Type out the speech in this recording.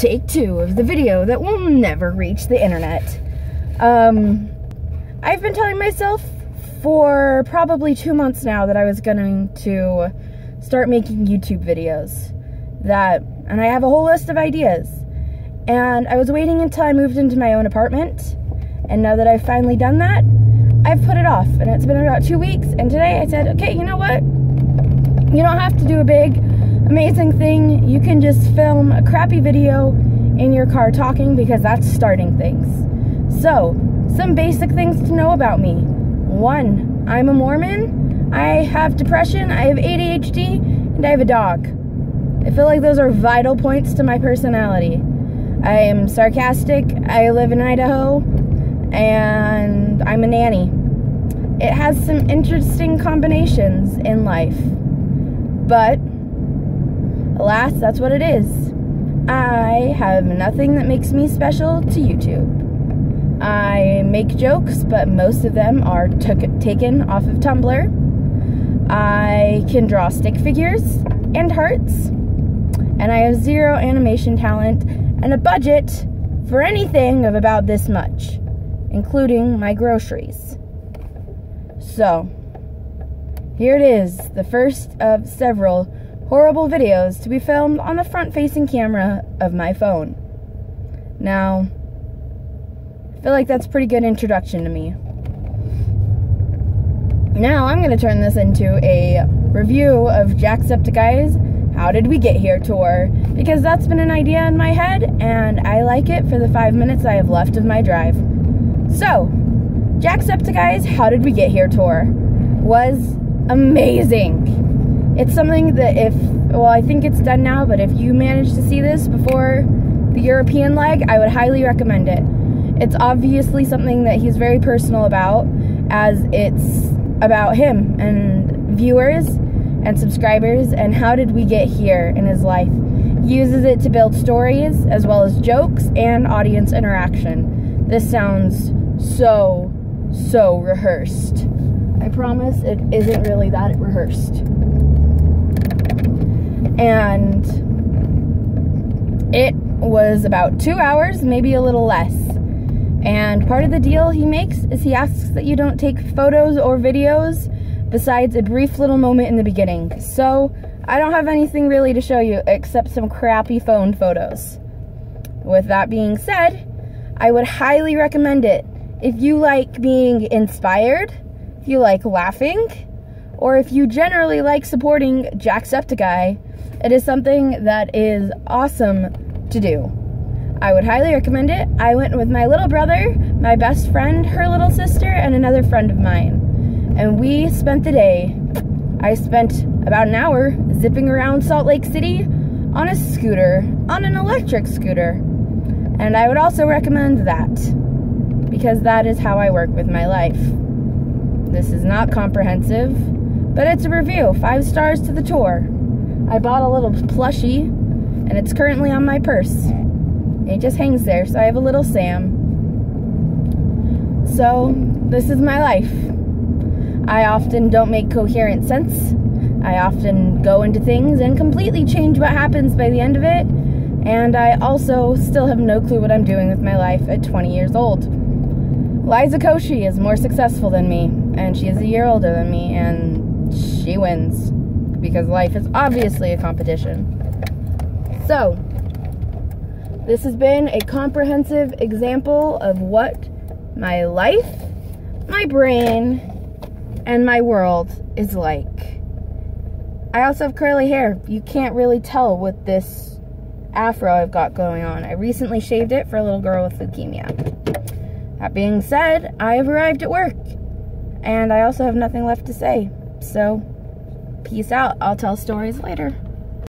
take two of the video that will never reach the internet. Um, I've been telling myself for probably two months now that I was going to start making YouTube videos. That, and I have a whole list of ideas. And I was waiting until I moved into my own apartment. And now that I've finally done that, I've put it off. And it's been about two weeks. And today I said, okay, you know what? You don't have to do a big, amazing thing. You can just film a crappy video in your car talking because that's starting things. So, some basic things to know about me. One, I'm a Mormon. I have depression, I have ADHD, and I have a dog. I feel like those are vital points to my personality. I am sarcastic, I live in Idaho, and I'm a nanny. It has some interesting combinations in life. But, alas, that's what it is. I have nothing that makes me special to YouTube. I make jokes, but most of them are taken off of Tumblr. I can draw stick figures and hearts. And I have zero animation talent and a budget for anything of about this much, including my groceries. So, here it is, the first of several horrible videos to be filmed on the front-facing camera of my phone. Now, I feel like that's a pretty good introduction to me. Now I'm going to turn this into a review of Jacksepticeye's How Did We Get Here tour because that's been an idea in my head and I like it for the five minutes I have left of my drive. So, Jacksepticeye's How Did We Get Here tour was amazing. It's something that if, well, I think it's done now, but if you manage to see this before the European leg, I would highly recommend it. It's obviously something that he's very personal about, as it's about him and viewers and subscribers and how did we get here in his life. He uses it to build stories as well as jokes and audience interaction. This sounds so, so rehearsed. I promise it isn't really that rehearsed. And it was about two hours, maybe a little less. And part of the deal he makes is he asks that you don't take photos or videos besides a brief little moment in the beginning. So I don't have anything really to show you except some crappy phone photos. With that being said, I would highly recommend it. If you like being inspired, if you like laughing, or if you generally like supporting Jacksepticeye, it is something that is awesome to do. I would highly recommend it. I went with my little brother, my best friend, her little sister, and another friend of mine. And we spent the day. I spent about an hour zipping around Salt Lake City on a scooter, on an electric scooter. And I would also recommend that because that is how I work with my life. This is not comprehensive, but it's a review. Five stars to the tour. I bought a little plushie, and it's currently on my purse. It just hangs there, so I have a little Sam. So, this is my life. I often don't make coherent sense. I often go into things and completely change what happens by the end of it. And I also still have no clue what I'm doing with my life at 20 years old. Liza Koshy is more successful than me, and she is a year older than me, and she wins. Because life is obviously a competition. So, this has been a comprehensive example of what my life, my brain, and my world is like. I also have curly hair. You can't really tell with this afro I've got going on. I recently shaved it for a little girl with leukemia. That being said, I have arrived at work. And I also have nothing left to say. So, peace out. I'll tell stories later.